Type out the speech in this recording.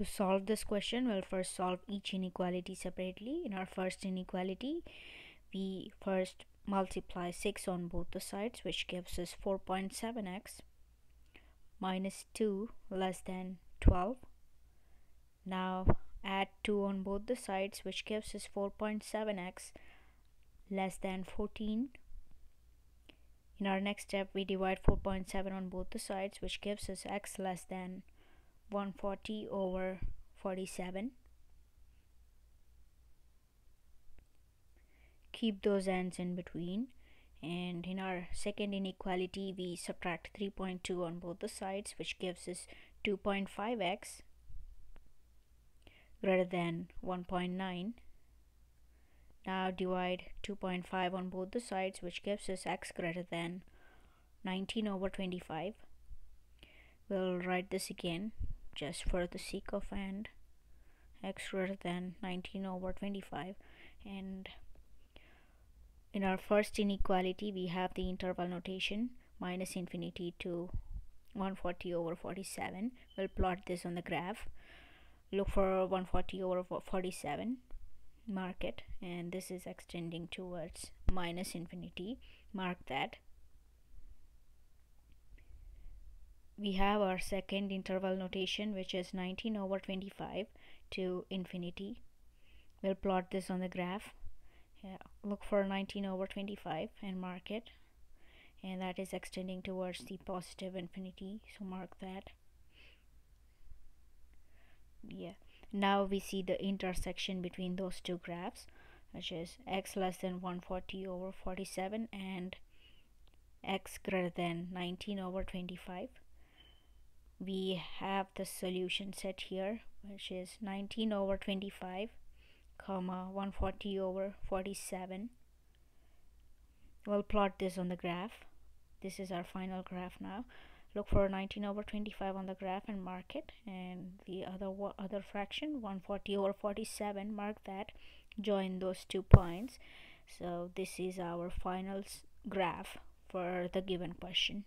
To solve this question, we'll first solve each inequality separately. In our first inequality, we first multiply 6 on both the sides, which gives us 4.7x minus 2 less than 12. Now add 2 on both the sides, which gives us 4.7x less than 14. In our next step, we divide 4.7 on both the sides, which gives us x less than 140 over 47 keep those ends in between and in our second inequality we subtract 3.2 on both the sides which gives us 2.5x greater than 1.9 now divide 2.5 on both the sides which gives us x greater than 19 over 25 we'll write this again just for the sake of and x greater than 19 over 25 and in our first inequality we have the interval notation minus infinity to 140 over 47 we'll plot this on the graph. Look for 140 over 47 mark it. And this is extending towards minus infinity. Mark that we have our second interval notation which is 19 over 25 to infinity. We'll plot this on the graph. Yeah, look for 19 over 25 and mark it. And that is extending towards the positive infinity so mark that. Yeah now we see the intersection between those two graphs which is x less than 140 over 47 and x greater than 19 over 25 we have the solution set here which is 19 over 25 comma 140 over 47 we'll plot this on the graph. This is our final graph now. Look for 19 over 25 on the graph and mark it. And the other other fraction 140 over 47 mark that. Join those two points. So this is our final graph for the given question